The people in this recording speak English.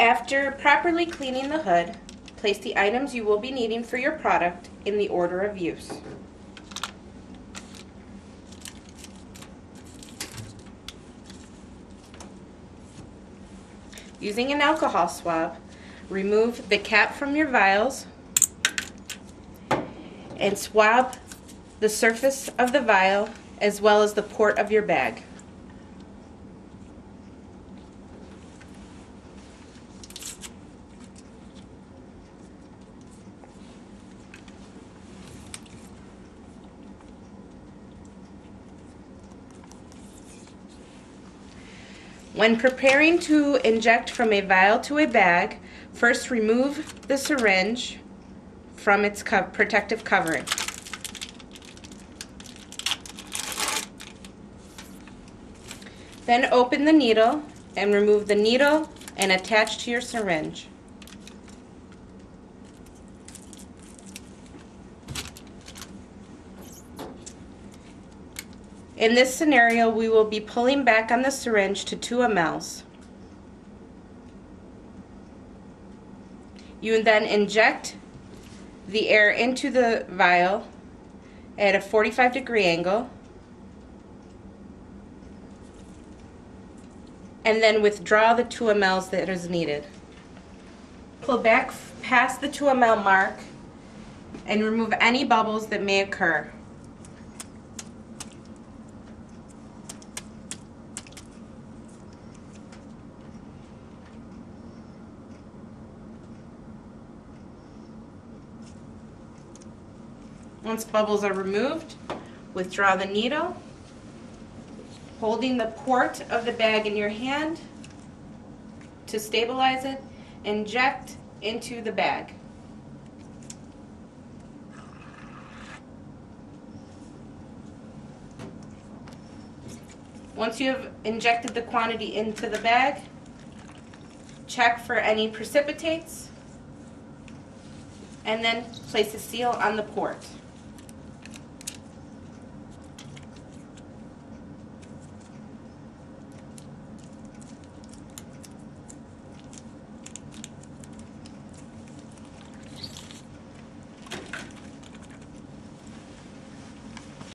After properly cleaning the hood, place the items you will be needing for your product in the order of use. Using an alcohol swab, remove the cap from your vials and swab the surface of the vial as well as the port of your bag. When preparing to inject from a vial to a bag, first remove the syringe from its co- protective covering. Then open the needle and remove the needle and attach to your syringe. In this scenario, we will be pulling back on the syringe to 2 mLs. You then inject the air into the vial at a 45 degree angle and then withdraw the 2 mLs that is needed. Pull back past the 2 ml mark and remove any bubbles that may occur. Once bubbles are removed, withdraw the needle, holding the port of the bag in your hand to stabilize it, inject into the bag. Once you have injected the quantity into the bag, check for any precipitates and then place a seal on the port.